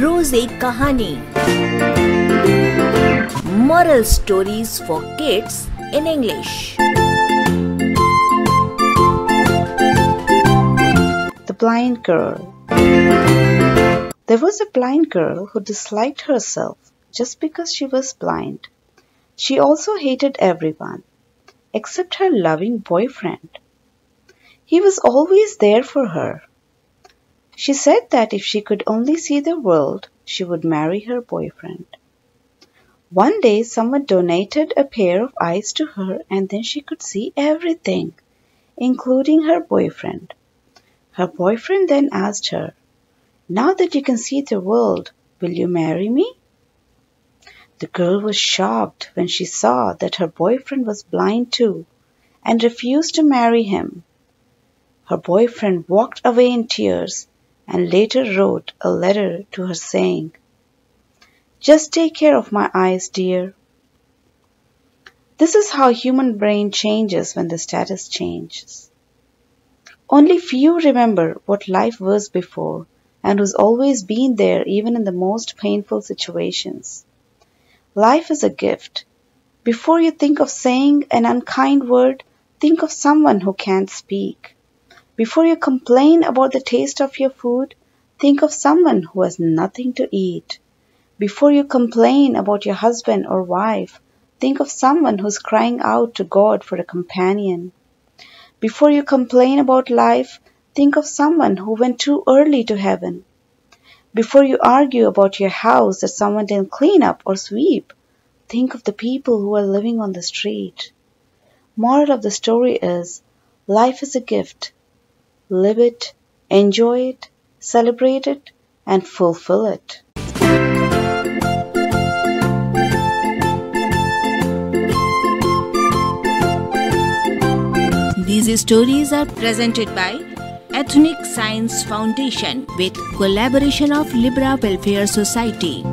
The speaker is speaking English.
रोज एक कहानी moral stories for kids in English. The Blind Girl There was a blind girl who disliked herself just because she was blind. She also hated everyone, except her loving boyfriend. He was always there for her. She said that if she could only see the world, she would marry her boyfriend. One day someone donated a pair of eyes to her and then she could see everything, including her boyfriend. Her boyfriend then asked her, Now that you can see the world, will you marry me? The girl was shocked when she saw that her boyfriend was blind too and refused to marry him. Her boyfriend walked away in tears and later wrote a letter to her saying, Just take care of my eyes, dear. This is how human brain changes when the status changes. Only few remember what life was before and who's always been there even in the most painful situations. Life is a gift. Before you think of saying an unkind word, think of someone who can't speak. Before you complain about the taste of your food, think of someone who has nothing to eat. Before you complain about your husband or wife, think of someone who's crying out to God for a companion. Before you complain about life, think of someone who went too early to heaven. Before you argue about your house that someone didn't clean up or sweep, think of the people who are living on the street. Moral of the story is life is a gift. Live it, enjoy it, celebrate it, and fulfill it. These stories are presented by Ethnic Science Foundation with collaboration of Libra Welfare Society.